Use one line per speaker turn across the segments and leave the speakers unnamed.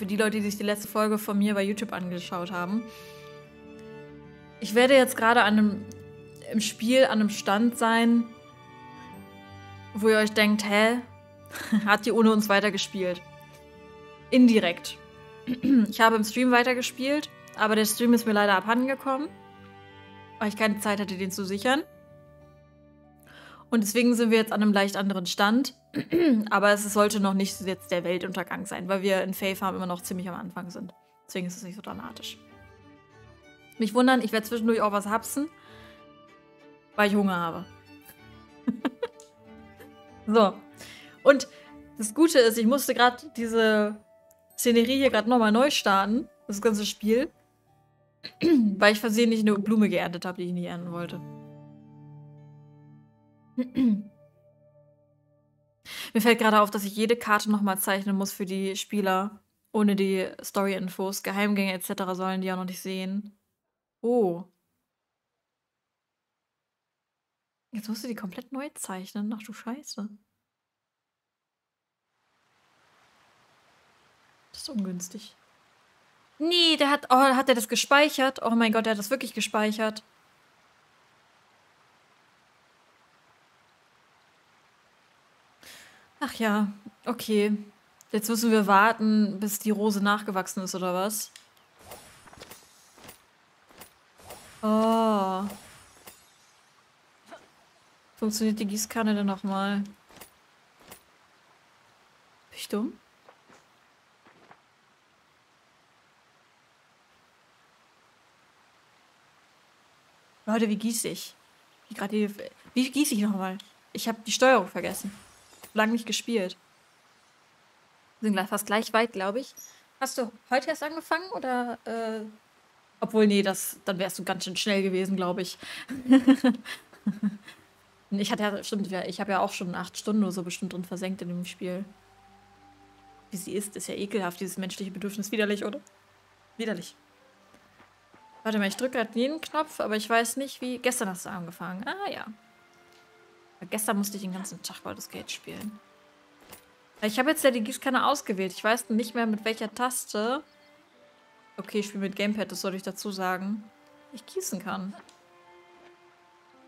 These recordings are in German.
für die Leute, die sich die letzte Folge von mir bei YouTube angeschaut haben. Ich werde jetzt gerade an einem im Spiel an einem Stand sein, wo ihr euch denkt, hä, hat die ohne uns weitergespielt? Indirekt. Ich habe im Stream weitergespielt, aber der Stream ist mir leider abhandengekommen, weil ich keine Zeit hatte, den zu sichern. Und deswegen sind wir jetzt an einem leicht anderen Stand. Aber es sollte noch nicht jetzt der Weltuntergang sein, weil wir in Fae Farm immer noch ziemlich am Anfang sind. Deswegen ist es nicht so dramatisch. Mich wundern, ich werde zwischendurch auch was hapsen, weil ich Hunger habe. so. Und das Gute ist, ich musste gerade diese Szenerie hier gerade nochmal neu starten, das ganze Spiel, weil ich versehentlich eine Blume geerntet habe, die ich nicht ernten wollte. Mir fällt gerade auf, dass ich jede Karte nochmal zeichnen muss für die Spieler. Ohne die Story-Infos. Geheimgänge etc. sollen die ja noch nicht sehen. Oh. Jetzt musst du die komplett neu zeichnen. Ach du Scheiße. Das ist ungünstig. Nee, der hat. Oh, hat er das gespeichert? Oh mein Gott, der hat das wirklich gespeichert. Ach ja, okay. Jetzt müssen wir warten, bis die Rose nachgewachsen ist, oder was? Oh. Funktioniert die Gießkanne denn nochmal? Bin ich dumm? Leute, wie gieße ich? Wie, wie gieße ich nochmal? Ich habe die Steuerung vergessen lange nicht gespielt. Sind fast gleich weit, glaube ich. Hast du heute erst angefangen oder? Äh, obwohl, nee, das, dann wärst du ganz schön schnell gewesen, glaube ich. ich hatte ja, stimmt, ich habe ja auch schon acht Stunden oder so bestimmt drin versenkt in dem Spiel. Wie sie ist, ist ja ekelhaft, dieses menschliche Bedürfnis. Widerlich, oder? Widerlich. Warte mal, ich drücke gerade jeden Knopf, aber ich weiß nicht, wie. Gestern hast du angefangen. Ah ja. Gestern musste ich den ganzen Tag Baldur's Gate spielen. Ich habe jetzt ja die Gießkanne ausgewählt. Ich weiß nicht mehr mit welcher Taste. Okay, ich spiele mit Gamepad, das soll ich dazu sagen. Ich gießen kann.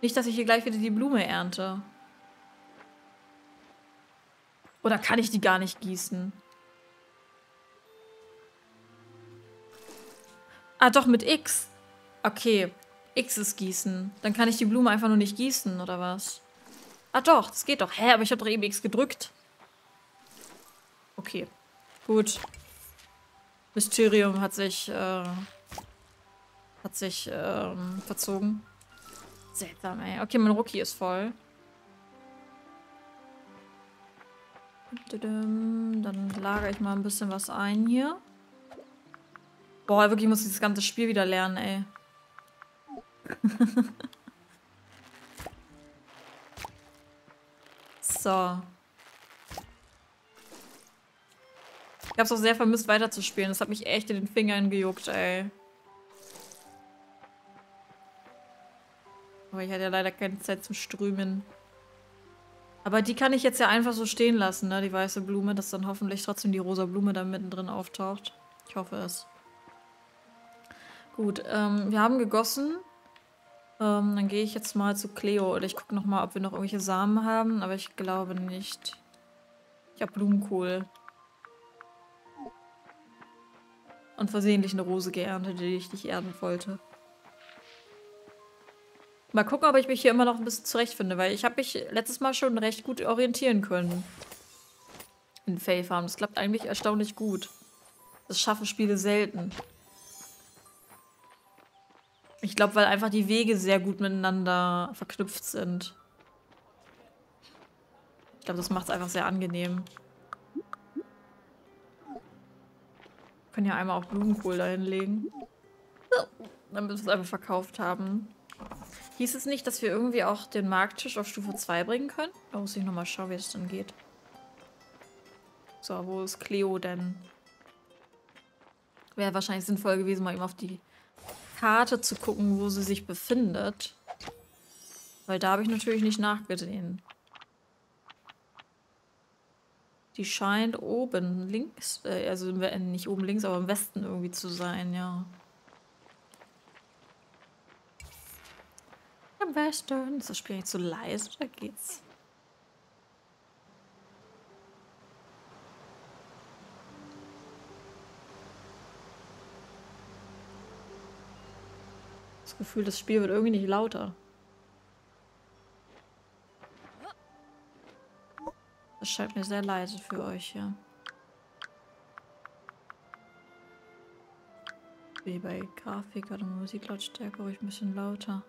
Nicht, dass ich hier gleich wieder die Blume ernte. Oder kann ich die gar nicht gießen? Ah, doch, mit X. Okay. X ist gießen. Dann kann ich die Blume einfach nur nicht gießen, oder was? Ah doch, das geht doch. Hä, aber ich habe doch eben X gedrückt. Okay. Gut. Mysterium hat sich, äh, hat sich, ähm, verzogen. Seltsam, ey. Okay, mein Rookie ist voll. Dann lagere ich mal ein bisschen was ein hier. Boah, wirklich, ich muss dieses ganze Spiel wieder lernen, ey. So. Ich hab's auch sehr vermisst, weiterzuspielen. Das hat mich echt in den Fingern gejuckt, ey. Aber ich hatte ja leider keine Zeit zum Strömen. Aber die kann ich jetzt ja einfach so stehen lassen, ne? Die weiße Blume, dass dann hoffentlich trotzdem die rosa Blume da mittendrin auftaucht. Ich hoffe es. Gut, ähm, wir haben gegossen. Ähm, dann gehe ich jetzt mal zu Cleo. Oder ich gucke nochmal, ob wir noch irgendwelche Samen haben. Aber ich glaube nicht. Ich habe Blumenkohl. Und versehentlich eine Rose geerntet, die ich nicht ernten wollte. Mal gucken, ob ich mich hier immer noch ein bisschen zurechtfinde, weil ich habe mich letztes Mal schon recht gut orientieren können. In Fae Farm. Das klappt eigentlich erstaunlich gut. Das schaffen Spiele selten. Ich glaube, weil einfach die Wege sehr gut miteinander verknüpft sind. Ich glaube, das macht es einfach sehr angenehm. Wir können ja einmal auch Blumenkohl da hinlegen. Damit wir es einfach verkauft haben. Hieß es nicht, dass wir irgendwie auch den Markttisch auf Stufe 2 bringen können? Da muss ich nochmal schauen, wie es dann geht. So, wo ist Cleo denn? Wäre wahrscheinlich sinnvoll gewesen, mal ihm auf die Karte zu gucken, wo sie sich befindet. Weil da habe ich natürlich nicht nachgesehen. Die scheint oben links, äh, also nicht oben links, aber im Westen irgendwie zu sein, ja. Im Westen. Ist das Spiel jetzt so leise oder geht's? Gefühl, das Spiel wird irgendwie nicht lauter. Das scheint mir sehr leise für euch, ja. Wie bei Grafik oder Musiklautstärke ruhig ein bisschen lauter.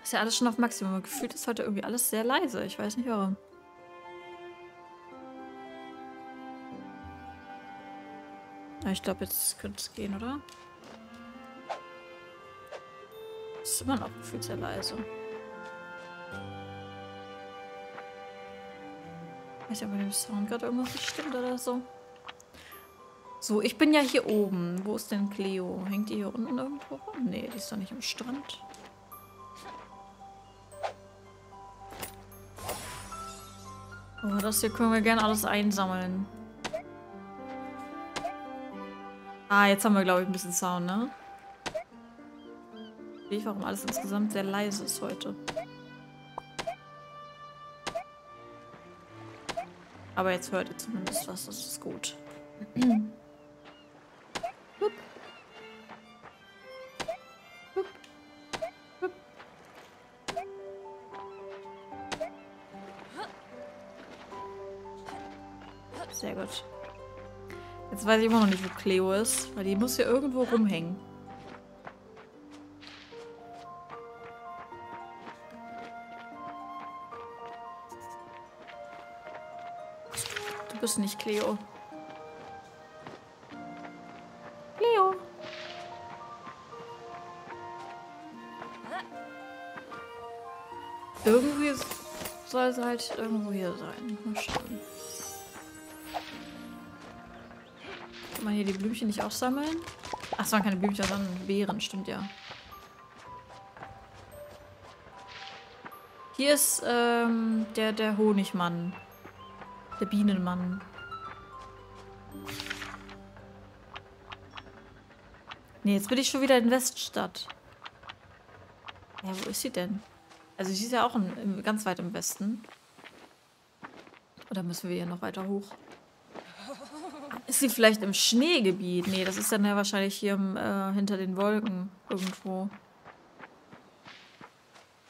Ist ja alles schon auf Maximum. Gefühlt ist heute irgendwie alles sehr leise. Ich weiß nicht warum. Ich glaube, jetzt könnte es gehen, oder? Ist immer noch gefühlt sehr leise. Weiß ja bei dem Sound gerade irgendwas nicht stimmt oder so. So, ich bin ja hier oben. Wo ist denn Cleo? Hängt die hier unten irgendwo rum? Nee, die ist doch nicht am Strand. Oh, das hier können wir gerne alles einsammeln. Ah, jetzt haben wir, glaube ich, ein bisschen Sound, ne? Ich warum alles insgesamt sehr leise ist heute. Aber jetzt hört ihr zumindest was, das ist gut. Sehr gut. Jetzt weiß ich immer noch nicht, wo Cleo ist, weil die muss hier irgendwo rumhängen. bist nicht Cleo. Cleo. Irgendwie soll sie halt irgendwo hier sein. Mal schauen. Man hier die Blümchen nicht auch sammeln? Ach, es waren keine Blümchen, sondern Beeren, stimmt ja. Hier ist ähm, der, der Honigmann. Der Bienenmann. Nee, jetzt bin ich schon wieder in Weststadt. Ja, wo ist sie denn? Also sie ist ja auch in, in, ganz weit im Westen. Oder müssen wir hier noch weiter hoch? Ist sie vielleicht im Schneegebiet? Nee, das ist dann ja wahrscheinlich hier äh, hinter den Wolken irgendwo.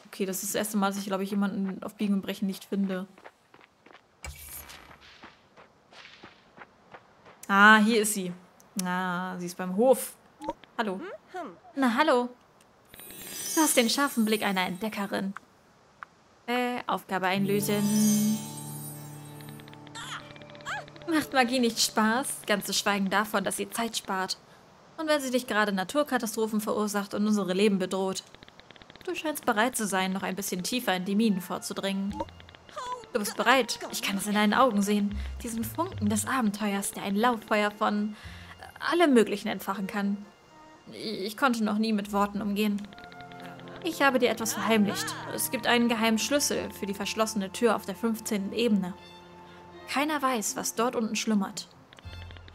Okay, das ist das erste Mal, dass ich, glaube ich, jemanden auf Biegen und Brechen nicht finde. Ah, hier ist sie. Ah, sie ist beim Hof. Hallo. Na, hallo. Du hast den scharfen Blick einer Entdeckerin. Äh, Aufgabe einlösen. Macht Magie nicht Spaß? Ganz zu schweigen davon, dass sie Zeit spart. Und wenn sie dich gerade Naturkatastrophen verursacht und unsere Leben bedroht. Du scheinst bereit zu sein, noch ein bisschen tiefer in die Minen vorzudringen. Du bist bereit. Ich kann es in deinen Augen sehen. Diesen Funken des Abenteuers, der ein Lauffeuer von allem Möglichen entfachen kann. Ich konnte noch nie mit Worten umgehen. Ich habe dir etwas verheimlicht. Es gibt einen geheimen Schlüssel für die verschlossene Tür auf der 15. Ebene. Keiner weiß, was dort unten schlummert.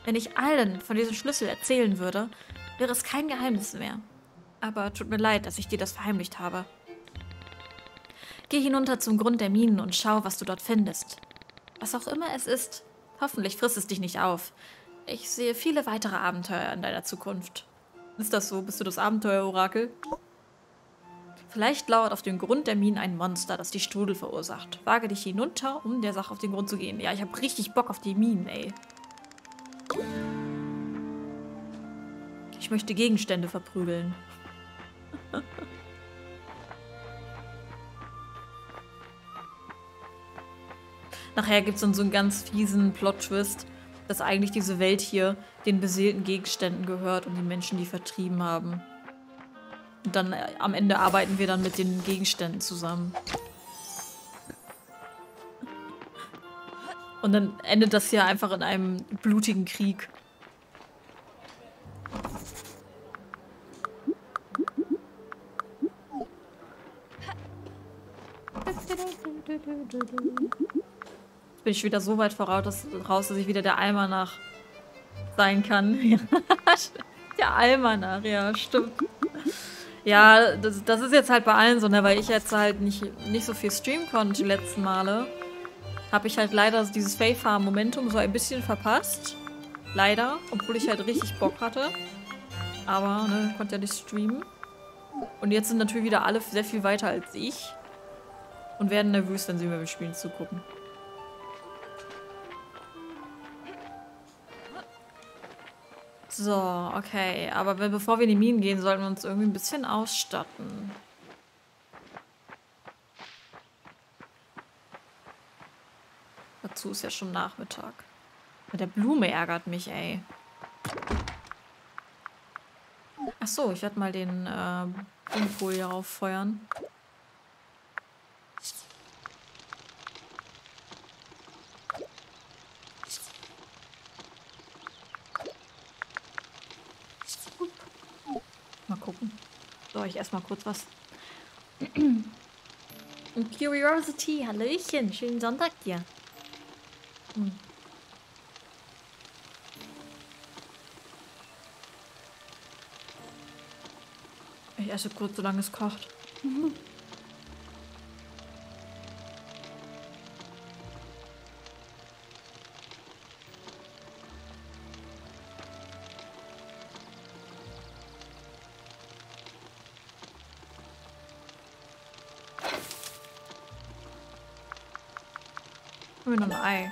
Wenn ich allen von diesem Schlüssel erzählen würde, wäre es kein Geheimnis mehr. Aber tut mir leid, dass ich dir das verheimlicht habe. Geh hinunter zum Grund der Minen und schau, was du dort findest. Was auch immer es ist, hoffentlich frisst es dich nicht auf. Ich sehe viele weitere Abenteuer in deiner Zukunft. Ist das so? Bist du das Abenteuer-Orakel? Vielleicht lauert auf dem Grund der Minen ein Monster, das die Strudel verursacht. Wage dich hinunter, um der Sache auf den Grund zu gehen. Ja, ich habe richtig Bock auf die Minen, ey. Ich möchte Gegenstände verprügeln. Nachher gibt es dann so einen ganz fiesen Plot-Twist, dass eigentlich diese Welt hier den beseelten Gegenständen gehört und die Menschen, die vertrieben haben. Und dann äh, am Ende arbeiten wir dann mit den Gegenständen zusammen. Und dann endet das hier einfach in einem blutigen Krieg. Jetzt bin ich wieder so weit voraus, dass, raus, dass ich wieder der Almanach sein kann. der Almanach, ja, stimmt. Ja, das, das ist jetzt halt bei allen so, ne, weil ich jetzt halt nicht, nicht so viel streamen konnte die letzten Male. Habe ich halt leider dieses Fae-Farm-Momentum so ein bisschen verpasst. Leider, obwohl ich halt richtig Bock hatte. Aber, ne, konnte ja nicht streamen. Und jetzt sind natürlich wieder alle sehr viel weiter als ich. Und werden nervös, wenn sie mir beim Spielen zugucken. So, okay. Aber bevor wir in die Minen gehen, sollten wir uns irgendwie ein bisschen ausstatten. Dazu ist ja schon Nachmittag. Mit der Blume ärgert mich, ey. Ach so, ich werde mal den äh, Blumenkohl hier auffeuern. Mal gucken. So, ich erstmal kurz was. Curiosity, Hallöchen, schönen Sonntag dir. Hm. Ich esse kurz, solange es kocht. Mhm. Nur ein Ei.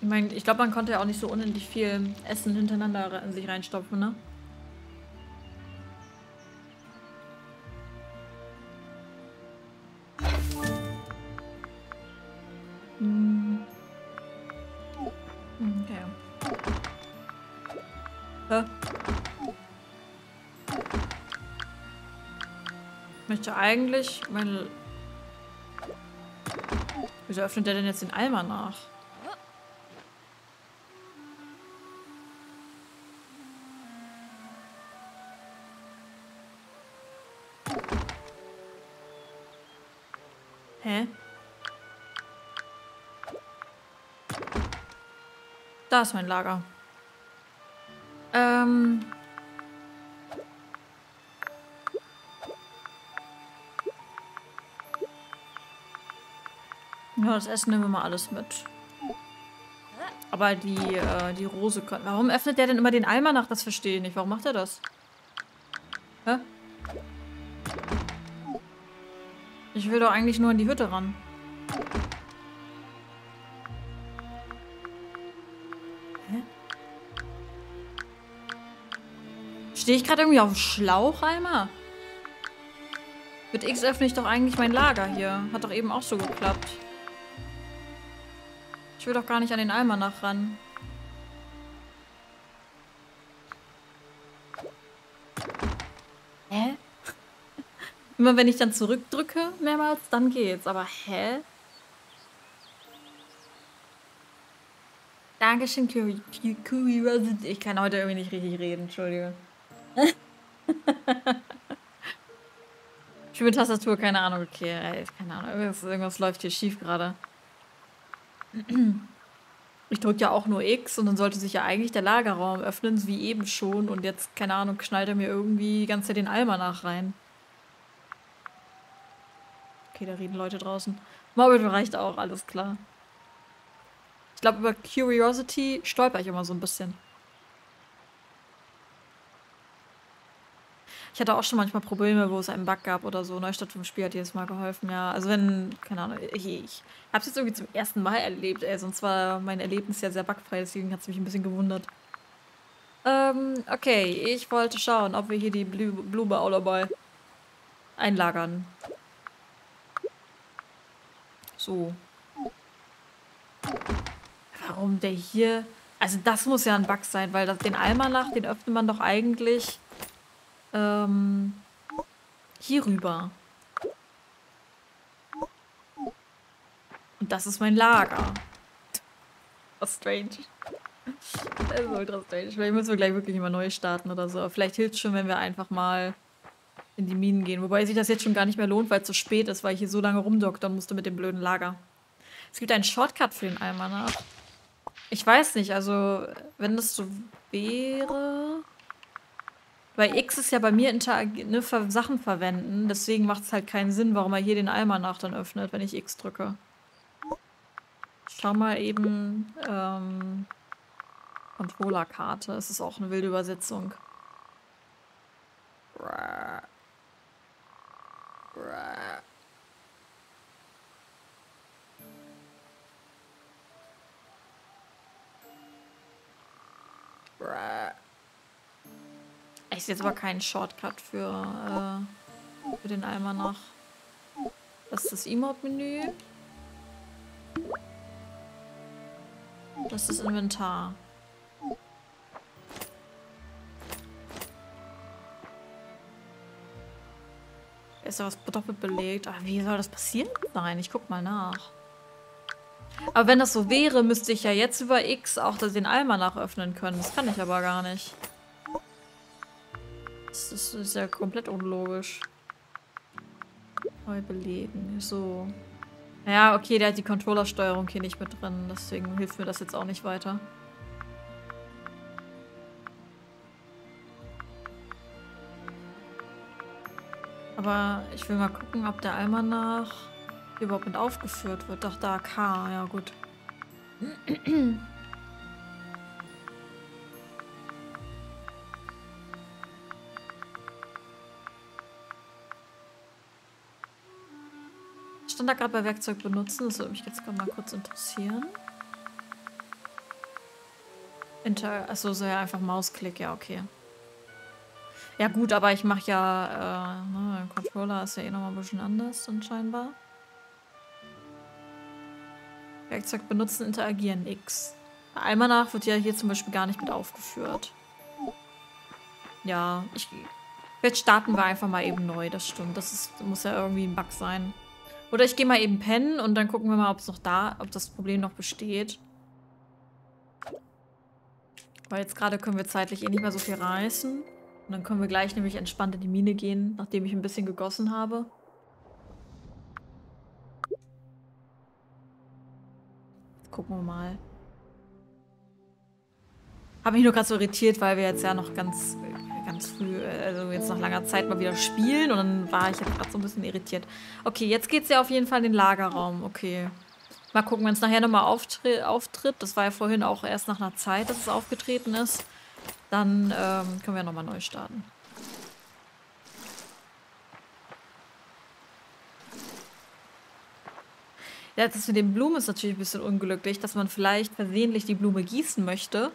Ich meine, ich glaube, man konnte ja auch nicht so unendlich viel Essen hintereinander in sich reinstopfen, ne? Möchte eigentlich meine... Wieso öffnet der denn jetzt den Eimer nach? Da ist mein Lager. Ähm. Ja, das Essen nehmen wir mal alles mit. Aber die, äh, die Rose kann... Warum öffnet der denn immer den Eimer nach? Das verstehe ich nicht. Warum macht er das? Hä? Ich will doch eigentlich nur in die Hütte ran. Stehe ich gerade irgendwie auf dem Schlaucheimer? Mit X öffne ich doch eigentlich mein Lager hier. Hat doch eben auch so geklappt. Ich will doch gar nicht an den Eimer nach ran. Hä? Immer wenn ich dann zurückdrücke mehrmals, dann geht's. Aber hä? Dankeschön, Curiosity. Ich kann heute irgendwie nicht richtig reden, Entschuldige. Ich mit Tastatur, keine Ahnung, okay, keine Ahnung, irgendwas läuft hier schief gerade. Ich drücke ja auch nur X und dann sollte sich ja eigentlich der Lagerraum öffnen, wie eben schon. Und jetzt, keine Ahnung, schnallt er mir irgendwie die ganze Zeit den Almanach rein. Okay, da reden Leute draußen. Morbid reicht auch, alles klar. Ich glaube, über Curiosity stolper ich immer so ein bisschen. Ich hatte auch schon manchmal Probleme, wo es einen Bug gab oder so. Neustadt vom Spiel hat jedes Mal geholfen, ja. Also wenn, keine Ahnung, ich, ich habe es jetzt irgendwie zum ersten Mal erlebt, ey. Sonst war mein Erlebnis ja sehr bugfrei, deswegen hat es mich ein bisschen gewundert. Ähm, okay, ich wollte schauen, ob wir hier die Blume auch dabei einlagern. So. Warum der hier... Also das muss ja ein Bug sein, weil das, den Almanach, den öffnet man doch eigentlich ähm, hier rüber. Und das ist mein Lager. Was strange. das ist ultra strange. Vielleicht müssen wir gleich wirklich immer neu starten oder so. vielleicht hilft es schon, wenn wir einfach mal in die Minen gehen. Wobei sich das jetzt schon gar nicht mehr lohnt, weil es zu spät ist, weil ich hier so lange rumdoktern musste mit dem blöden Lager. Es gibt einen Shortcut für den Almanach. Ich weiß nicht, also wenn das so wäre... Weil X ist ja bei mir ne, Sachen verwenden, deswegen macht es halt keinen Sinn, warum er hier den Almanach dann öffnet, wenn ich X drücke. schau mal eben ähm, Controllerkarte. Es ist auch eine wilde Übersetzung. Bruh. Ich jetzt aber keinen Shortcut für, äh, für den Almanach. Das ist das Emote-Menü. Das ist das Inventar. Ist da was doppelt belegt? Ach, wie soll das passieren sein? Ich guck mal nach. Aber wenn das so wäre, müsste ich ja jetzt über X auch den Almanach öffnen können. Das kann ich aber gar nicht. Das, das ist ja komplett unlogisch. Neu belegen. So. Ja, okay, der hat die Controllersteuerung hier nicht mit drin. Deswegen hilft mir das jetzt auch nicht weiter. Aber ich will mal gucken, ob der Almanach überhaupt mit aufgeführt wird. Doch, da K, ja gut. Stand da gerade bei Werkzeug benutzen? Das würde mich jetzt gerade mal kurz interessieren. Inter Achso, so ja einfach Mausklick, ja, okay. Ja gut, aber ich mache ja, äh, ne, Controller ist ja eh nochmal ein bisschen anders dann scheinbar. Werkzeug benutzen, interagieren, X. Einmal nach wird ja hier zum Beispiel gar nicht mit aufgeführt. Ja, ich... Jetzt starten wir einfach mal eben neu, das stimmt. Das ist, muss ja irgendwie ein Bug sein. Oder ich gehe mal eben pennen und dann gucken wir mal, ob es noch da, ob das Problem noch besteht. Weil jetzt gerade können wir zeitlich eh nicht mehr so viel reißen. Und dann können wir gleich nämlich entspannt in die Mine gehen, nachdem ich ein bisschen gegossen habe. Jetzt gucken wir mal. Habe mich nur gerade so irritiert, weil wir jetzt ja noch ganz, ganz früh, also jetzt nach langer Zeit mal wieder spielen. Und dann war ich jetzt gerade so ein bisschen irritiert. Okay, jetzt geht es ja auf jeden Fall in den Lagerraum. Okay. Mal gucken, wenn es nachher nochmal auftritt. Das war ja vorhin auch erst nach einer Zeit, dass es aufgetreten ist. Dann ähm, können wir nochmal neu starten. Ja, das mit den Blumen ist natürlich ein bisschen unglücklich, dass man vielleicht versehentlich die Blume gießen möchte.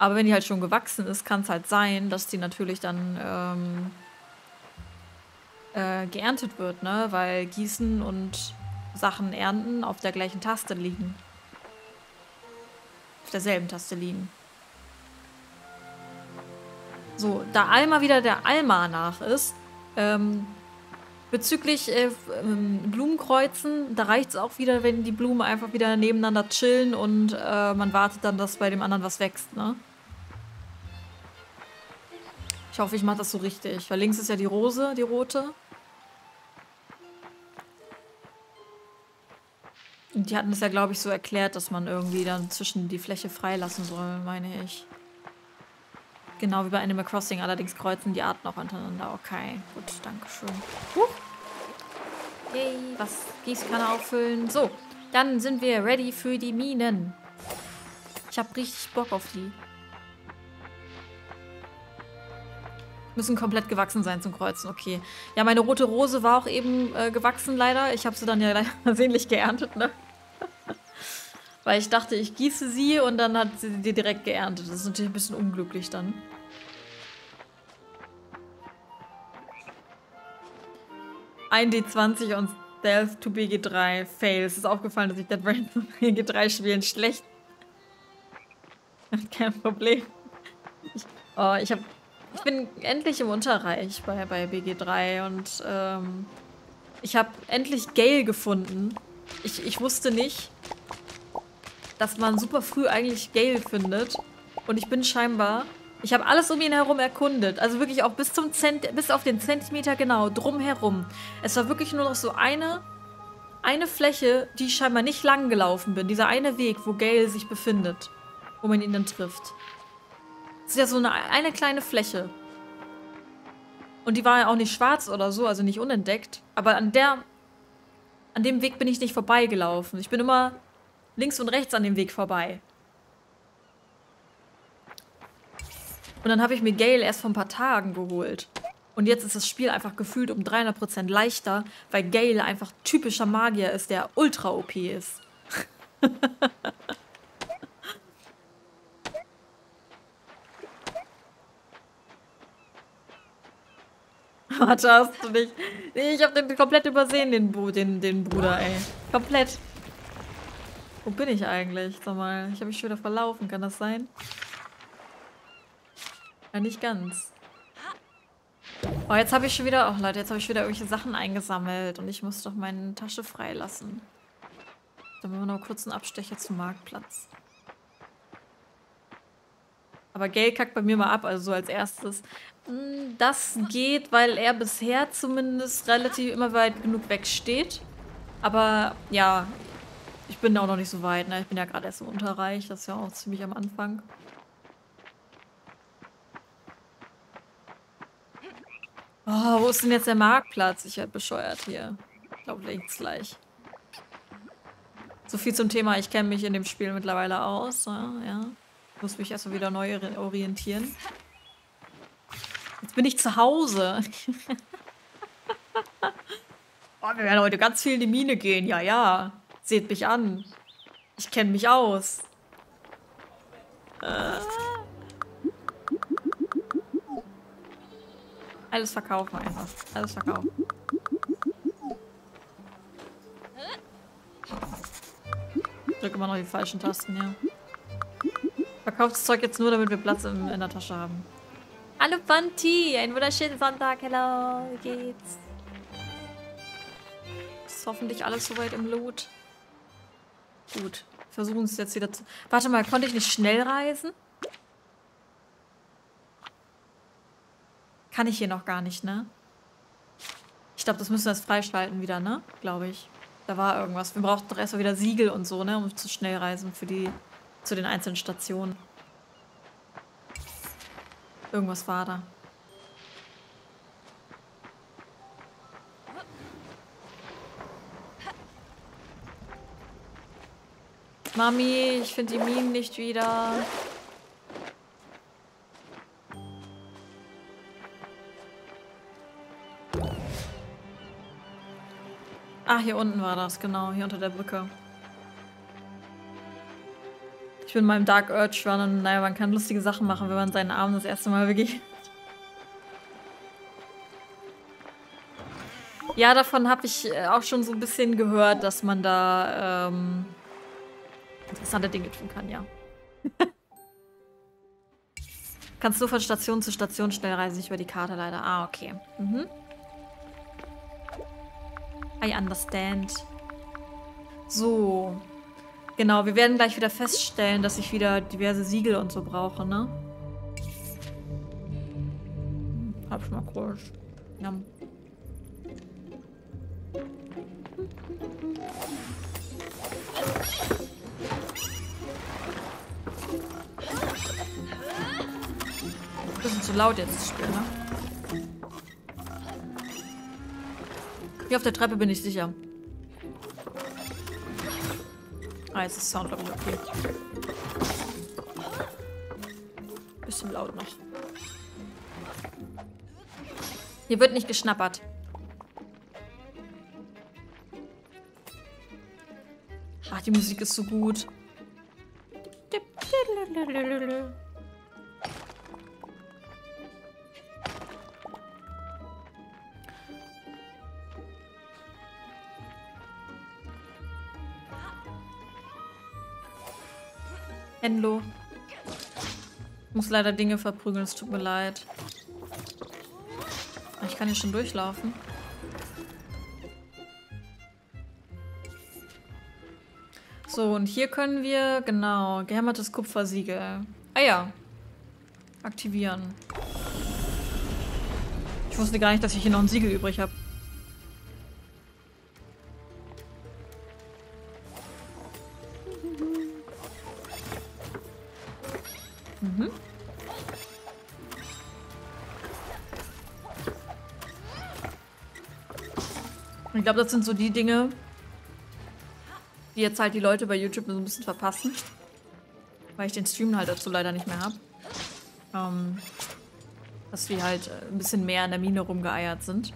Aber wenn die halt schon gewachsen ist, kann es halt sein, dass die natürlich dann ähm, äh, geerntet wird, ne? Weil Gießen und Sachen ernten auf der gleichen Taste liegen. Auf derselben Taste liegen. So, da Alma wieder der Alma nach ist, ähm, bezüglich äh, ähm, Blumenkreuzen, da reicht es auch wieder, wenn die Blumen einfach wieder nebeneinander chillen und äh, man wartet dann, dass bei dem anderen was wächst, ne? Ich hoffe, ich mache das so richtig, weil links ist ja die Rose, die rote. Und die hatten es ja, glaube ich, so erklärt, dass man irgendwie dann zwischen die Fläche freilassen soll, meine ich. Genau wie bei Animal Crossing, allerdings kreuzen die Arten auch untereinander. Okay, gut, danke schön. Huh. Yay, was Gießkanne auffüllen. So, dann sind wir ready für die Minen. Ich habe richtig Bock auf die. Müssen komplett gewachsen sein zum Kreuzen, okay. Ja, meine rote Rose war auch eben äh, gewachsen leider. Ich habe sie dann ja leider versehentlich geerntet, ne? Weil ich dachte, ich gieße sie und dann hat sie die direkt geerntet. Das ist natürlich ein bisschen unglücklich dann. Ein D20 und Stealth to BG3 Fail. Es ist aufgefallen, dass ich Dead Brain zu BG3 spielen schlecht. Kein Problem. Ich, oh, ich, hab, ich bin endlich im Unterreich bei, bei BG3 und ähm, ich habe endlich Gale gefunden. Ich, ich wusste nicht, dass man super früh eigentlich Gale findet. Und ich bin scheinbar... Ich habe alles um ihn herum erkundet. Also wirklich auch bis zum Zent bis auf den Zentimeter genau, drumherum. Es war wirklich nur noch so eine, eine Fläche, die ich scheinbar nicht lang gelaufen bin. Dieser eine Weg, wo Gale sich befindet. Wo man ihn dann trifft. Das ist ja so eine, eine kleine Fläche. Und die war ja auch nicht schwarz oder so, also nicht unentdeckt. Aber an der, an dem Weg bin ich nicht vorbeigelaufen. Ich bin immer links und rechts an dem Weg vorbei. Und dann habe ich mir Gale erst vor ein paar Tagen geholt. Und jetzt ist das Spiel einfach gefühlt um 300% leichter, weil Gale einfach typischer Magier ist, der ultra OP ist. Warte, hast du nicht. Nee, ich hab den komplett übersehen, den, den, den Bruder, ey. Komplett. Wo bin ich eigentlich? Sag mal, ich habe mich schon wieder verlaufen, kann das sein? Ja, nicht ganz. Oh, jetzt habe ich schon wieder... Oh, Leute, jetzt habe ich wieder irgendwelche Sachen eingesammelt. Und ich muss doch meine Tasche freilassen. Dann machen wir noch kurz einen Abstecher zum Marktplatz. Aber Gale kackt bei mir mal ab, also so als erstes. Das geht, weil er bisher zumindest relativ immer weit genug wegsteht. Aber ja, ich bin auch noch nicht so weit. Ne? Ich bin ja gerade erst im Unterreich. Das ist ja auch ziemlich am Anfang. Oh, wo ist denn jetzt der Marktplatz? Ich werde bescheuert hier. Ich glaube, links gleich. So viel zum Thema, ich kenne mich in dem Spiel mittlerweile aus. Ja, ja. Muss mich erstmal wieder neu orientieren. Jetzt bin ich zu Hause. oh, wir werden heute ganz viel in die Mine gehen. Ja, ja. Seht mich an. Ich kenne mich aus. Äh. Alles verkaufen einfach. Alles verkaufen. Ich drücke immer noch die falschen Tasten, ja. Verkauft das Zeug jetzt nur, damit wir Platz in, in der Tasche haben. Hallo Banti, ein wunderschönen Sonntag. Hello, wie geht's? Ist hoffentlich alles soweit im Loot. Gut, versuchen es jetzt wieder zu... Warte mal, konnte ich nicht schnell reisen? Kann ich hier noch gar nicht, ne? Ich glaube, das müssen wir jetzt freischalten wieder, ne? Glaube ich. Da war irgendwas. Wir brauchten doch erstmal wieder Siegel und so, ne? Um zu schnell reisen für die... zu den einzelnen Stationen. Irgendwas war da. Mami, ich finde die Minen nicht wieder. Ah, hier unten war das, genau, hier unter der Brücke. Ich bin mal im Dark Urge Run und naja, man kann lustige Sachen machen, wenn man seinen Arm das erste Mal begegnet. Ja, davon habe ich äh, auch schon so ein bisschen gehört, dass man da ähm, interessante Dinge tun kann, ja. Kannst du von Station zu Station schnell reisen, nicht über die Karte leider. Ah, okay. Mhm. I understand. So. Genau, wir werden gleich wieder feststellen, dass ich wieder diverse Siegel und so brauche, ne? Hab ich mal kurz. Ja. Bisschen zu laut jetzt das Spiel, ne? Hier auf der Treppe bin ich sicher. Ah, jetzt ist Sound, glaube ich, okay. Bisschen laut noch. Hier wird nicht geschnappert. Ach, die Musik ist so gut. Enlo. Ich muss leider Dinge verprügeln, es tut mir leid. Ich kann hier schon So, und hier können wir, genau, gehämmertes Kupfersiegel. Ah ja. Aktivieren. Ich wusste gar nicht, dass ich hier noch ein Siegel übrig habe. Glaube, das sind so die Dinge, die jetzt halt die Leute bei YouTube so ein bisschen verpassen. Weil ich den Stream halt dazu leider nicht mehr habe. Ähm, dass die halt äh, ein bisschen mehr in der Mine rumgeeiert sind.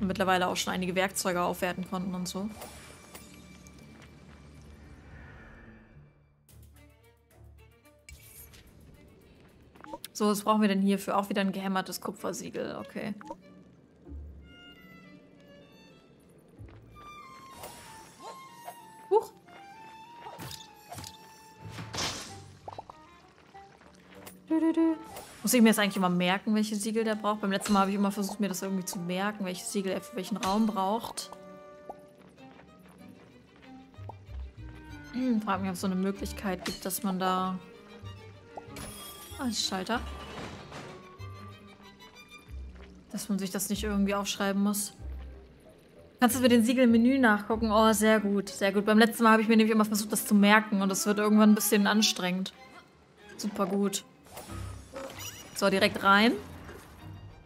Und mittlerweile auch schon einige Werkzeuge aufwerten konnten und so. So, was brauchen wir denn hierfür? Auch wieder ein gehämmertes Kupfersiegel, okay. Muss ich mir jetzt eigentlich immer merken, welche Siegel der braucht? Beim letzten Mal habe ich immer versucht, mir das irgendwie zu merken, welches Siegel er für welchen Raum braucht. Hm, frage mich, ob es so eine Möglichkeit gibt, dass man da... Ah, Schalter. Dass man sich das nicht irgendwie aufschreiben muss. Kannst du mit den Siegel im Menü nachgucken? Oh, sehr gut, sehr gut. Beim letzten Mal habe ich mir nämlich immer versucht, das zu merken und das wird irgendwann ein bisschen anstrengend. Super gut. So, direkt rein.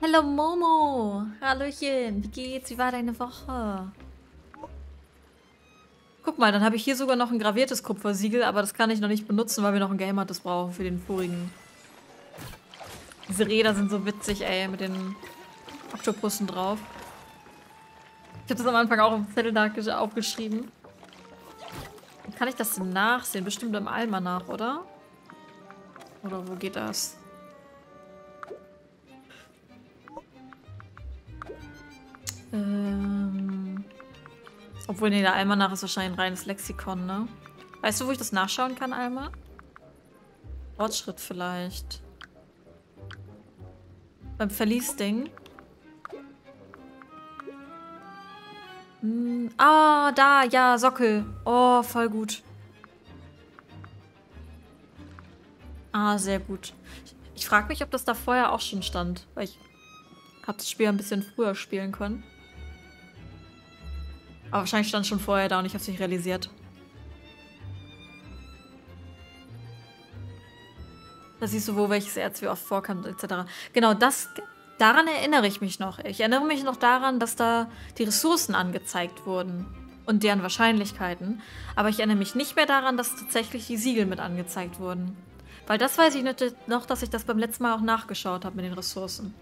Hallo Momo. Hallöchen. Wie geht's? Wie war deine Woche? Guck mal, dann habe ich hier sogar noch ein graviertes Kupfersiegel, aber das kann ich noch nicht benutzen, weil wir noch ein gehämmertes brauchen für den vorigen. Diese Räder sind so witzig, ey, mit den Oktopussen drauf. Ich habe das am Anfang auch im Zettel aufgeschrieben. Kann ich das nachsehen? Bestimmt im Almanach, oder? Oder wo geht das? Ähm. Obwohl, nee, der Almanach ist wahrscheinlich ein reines Lexikon, ne? Weißt du, wo ich das nachschauen kann, Alma? Fortschritt vielleicht. Beim Verlies-Ding. Hm, ah, da, ja, Sockel. Oh, voll gut. Ah, sehr gut. Ich frage mich, ob das da vorher auch schon stand, weil ich habe das Spiel ein bisschen früher spielen können. Aber wahrscheinlich stand schon vorher da und ich habe es nicht realisiert. Da siehst du, wo welches Erz wie oft vorkam, etc. Genau, das, daran erinnere ich mich noch. Ich erinnere mich noch daran, dass da die Ressourcen angezeigt wurden und deren Wahrscheinlichkeiten. Aber ich erinnere mich nicht mehr daran, dass tatsächlich die Siegel mit angezeigt wurden. Weil das weiß ich noch, dass ich das beim letzten Mal auch nachgeschaut habe mit den Ressourcen.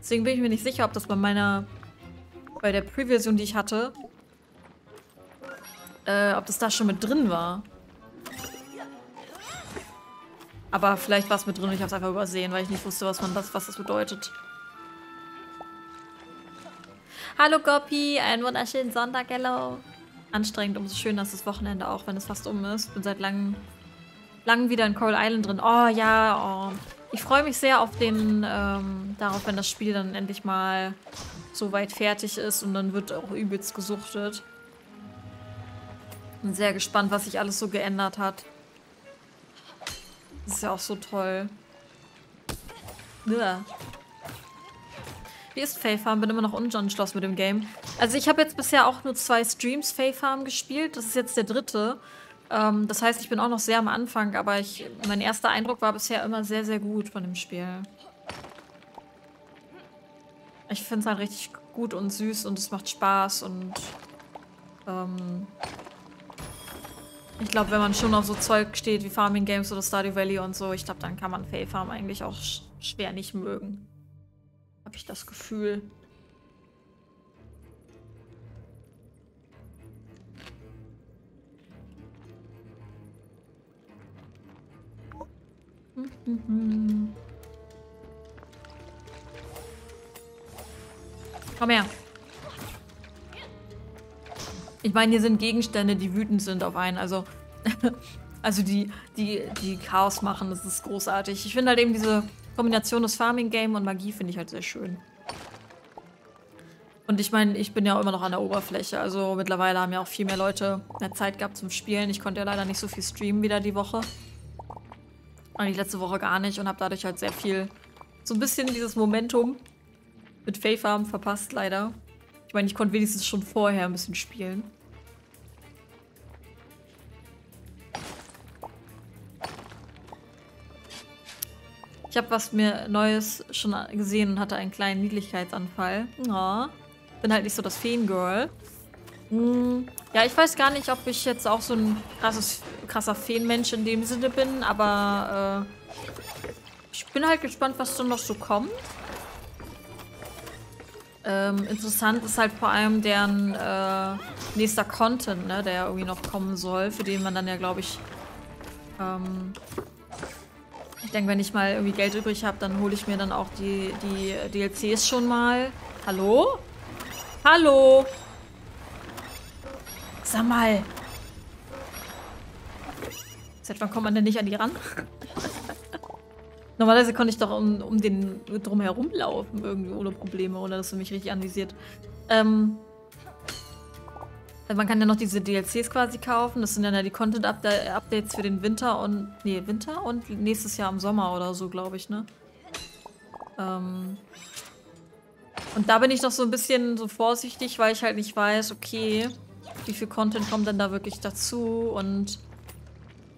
Deswegen bin ich mir nicht sicher, ob das bei meiner, bei der Pre-Version, die ich hatte, äh, ob das da schon mit drin war. Aber vielleicht war es mit drin und ich habe es einfach übersehen, weil ich nicht wusste, was, man das, was das bedeutet. Hallo Goppi, einen wunderschönen Sonntag, hello. Anstrengend, umso schöner ist das Wochenende auch, wenn es fast um ist. Bin seit langem lang wieder in Coral Island drin. Oh ja, oh. Ich freue mich sehr auf den, ähm, darauf, wenn das Spiel dann endlich mal so weit fertig ist und dann wird auch übelst gesuchtet. Bin sehr gespannt, was sich alles so geändert hat. Das ist ja auch so toll. Ja. Wie ist Fae Farm? Bin immer noch unentschlossen mit dem Game. Also ich habe jetzt bisher auch nur zwei Streams Fae Farm gespielt. Das ist jetzt der dritte. Ähm, das heißt, ich bin auch noch sehr am Anfang, aber ich, mein erster Eindruck war bisher immer sehr, sehr gut von dem Spiel. Ich finde es halt richtig gut und süß und es macht Spaß und ähm, ich glaube, wenn man schon auf so Zeug steht wie Farming Games oder Stardew Valley und so, ich glaube, dann kann man Fae Farm eigentlich auch sch schwer nicht mögen. Habe ich das Gefühl. Komm her. Ich meine, hier sind Gegenstände, die wütend sind auf einen. Also, also die, die, die Chaos machen. Das ist großartig. Ich finde halt eben diese Kombination aus Farming-Game und Magie finde ich halt sehr schön. Und ich meine, ich bin ja immer noch an der Oberfläche. Also mittlerweile haben ja auch viel mehr Leute mehr Zeit gehabt zum Spielen. Ich konnte ja leider nicht so viel streamen wieder die Woche. Eigentlich letzte Woche gar nicht und habe dadurch halt sehr viel, so ein bisschen dieses Momentum mit Fae Farm verpasst, leider. Ich meine, ich konnte wenigstens schon vorher ein bisschen spielen. Ich habe was mir Neues schon gesehen und hatte einen kleinen Niedlichkeitsanfall. Ja. Bin halt nicht so das Feengirl. Hm. Ja, ich weiß gar nicht, ob ich jetzt auch so ein krasses, krasser Feenmensch in dem Sinne bin, aber äh, ich bin halt gespannt, was dann noch so kommt. Ähm, interessant ist halt vor allem deren äh, nächster Content, ne, der irgendwie noch kommen soll, für den man dann ja, glaube ich, ähm, ich denke, wenn ich mal irgendwie Geld übrig habe, dann hole ich mir dann auch die, die DLCs schon mal. Hallo? Hallo? Sag mal. Seit wann kommt man denn nicht an die ran? Normalerweise konnte ich doch um, um den drum herum laufen, irgendwie ohne Probleme, ohne dass du mich richtig anvisiert. Ähm, man kann ja noch diese DLCs quasi kaufen. Das sind dann ja die Content-Updates für den Winter und. Nee, Winter und nächstes Jahr im Sommer oder so, glaube ich, ne? Ähm. Und da bin ich noch so ein bisschen so vorsichtig, weil ich halt nicht weiß, okay, wie viel Content kommt denn da wirklich dazu und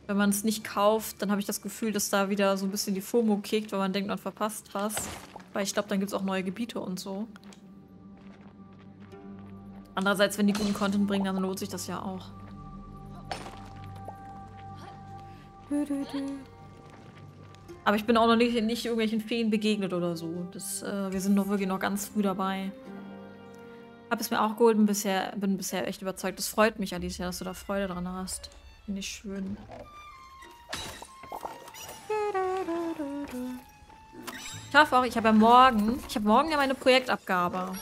wenn man es nicht kauft, dann habe ich das Gefühl, dass da wieder so ein bisschen die FOMO kickt, weil man denkt, man verpasst was. Weil ich glaube, dann gibt es auch neue Gebiete und so. Andererseits, wenn die guten Content bringen, dann lohnt sich das ja auch. Aber ich bin auch noch nicht, nicht irgendwelchen Feen begegnet oder so. Das, äh, wir sind noch wirklich noch ganz früh dabei. Hab es mir auch geholt, bin bisher, bin bisher echt überzeugt. Das freut mich, Alicia, dass du da Freude dran hast. Finde ich schön. Ich hoffe auch, ich habe ja morgen, ich habe morgen ja meine Projektabgabe.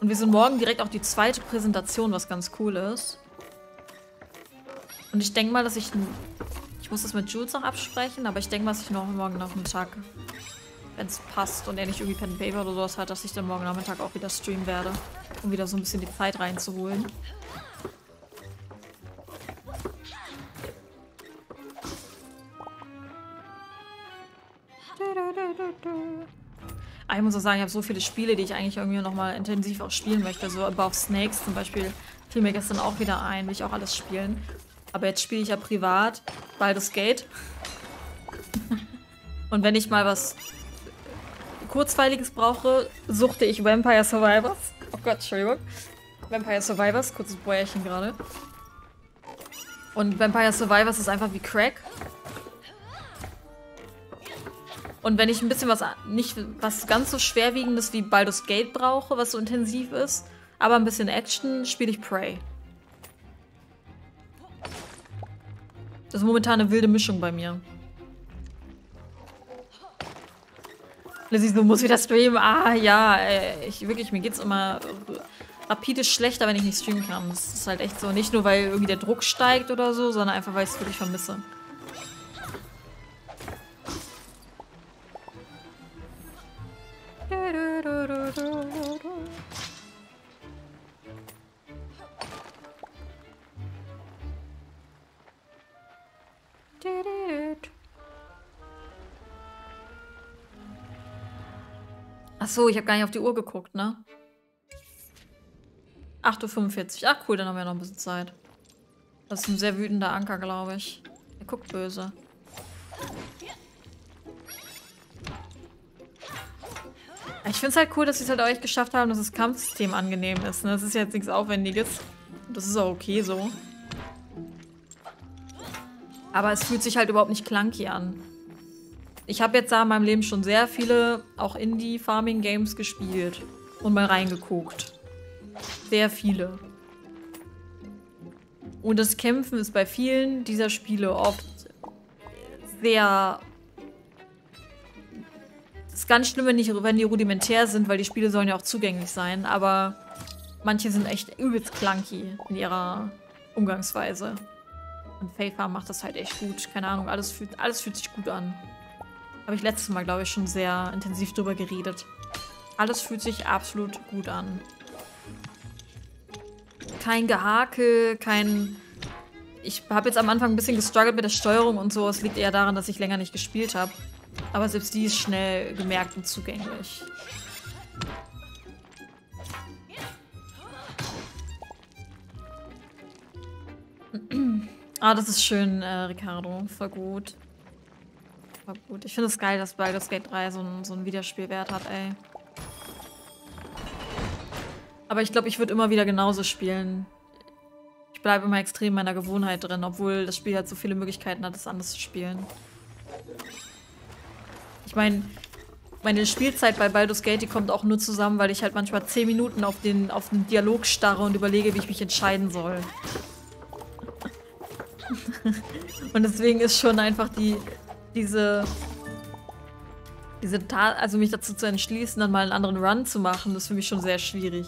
Und wir sind morgen direkt auch die zweite Präsentation, was ganz cool ist. Und ich denke mal, dass ich... Ich muss das mit Jules noch absprechen, aber ich denke mal, dass ich noch morgen Nachmittag, wenn es passt und er nicht irgendwie Pen Paper oder sowas hat, dass ich dann morgen Nachmittag auch wieder streamen werde, um wieder so ein bisschen die Zeit reinzuholen. Ich muss auch sagen, ich habe so viele Spiele, die ich eigentlich irgendwie nochmal intensiv auch spielen möchte. So Above Snakes zum Beispiel fiel mir gestern auch wieder ein, will ich auch alles spielen. Aber jetzt spiele ich ja privat Baldur's Gate. Und wenn ich mal was Kurzweiliges brauche, suchte ich Vampire Survivors. Oh Gott, Entschuldigung. Vampire Survivors, kurzes Bäuerchen gerade. Und Vampire Survivors ist einfach wie Crack. Und wenn ich ein bisschen was nicht was ganz so schwerwiegendes wie Baldur's Gate brauche, was so intensiv ist, aber ein bisschen Action, spiele ich Prey. Das ist momentan eine wilde Mischung bei mir. Lizzie, du musst wieder streamen. Ah, ja, ey, ich, wirklich, mir geht's immer rapide schlechter, wenn ich nicht streamen kann. Das ist halt echt so. Nicht nur, weil irgendwie der Druck steigt oder so, sondern einfach, weil ich es wirklich vermisse. Ach so, ich habe gar nicht auf die Uhr geguckt, ne? 8.45 Uhr. Ach cool, dann haben wir noch ein bisschen Zeit. Das ist ein sehr wütender Anker, glaube ich. Er guckt böse. Ich finde es halt cool, dass sie es halt euch geschafft haben, dass das Kampfsystem angenehm ist. Ne? Das ist jetzt nichts Aufwendiges. Das ist auch okay so. Aber es fühlt sich halt überhaupt nicht clunky an. Ich habe jetzt da in meinem Leben schon sehr viele, auch Indie-Farming-Games gespielt. Und mal reingeguckt. Sehr viele. Und das Kämpfen ist bei vielen dieser Spiele oft sehr ist ganz schlimm, wenn die, wenn die rudimentär sind, weil die Spiele sollen ja auch zugänglich sein, aber manche sind echt übelst clunky in ihrer Umgangsweise. Und Faith macht das halt echt gut. Keine Ahnung, alles fühlt, alles fühlt sich gut an. Habe ich letztes Mal, glaube ich, schon sehr intensiv drüber geredet. Alles fühlt sich absolut gut an. Kein Gehakel, kein... Ich habe jetzt am Anfang ein bisschen gestruggelt mit der Steuerung und so. Es liegt eher daran, dass ich länger nicht gespielt habe. Aber selbst die ist schnell gemerkt und zugänglich. ah, das ist schön, äh, Ricardo. Voll gut. Voll gut. Ich finde es geil, dass Baldur's Gate 3 so einen so Wiederspielwert hat, ey. Aber ich glaube, ich würde immer wieder genauso spielen. Ich bleibe immer extrem meiner Gewohnheit drin, obwohl das Spiel halt so viele Möglichkeiten hat, es anders zu spielen. Ich meine, meine Spielzeit bei Baldur's Gate, die kommt auch nur zusammen, weil ich halt manchmal 10 Minuten auf den, auf den Dialog starre und überlege, wie ich mich entscheiden soll. und deswegen ist schon einfach die, diese, diese Tat, also mich dazu zu entschließen, dann mal einen anderen Run zu machen, ist für mich schon sehr schwierig.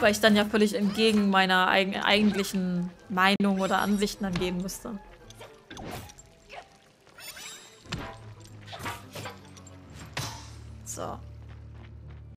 Weil ich dann ja völlig entgegen meiner eig eigentlichen Meinung oder Ansichten dann gehen müsste. So.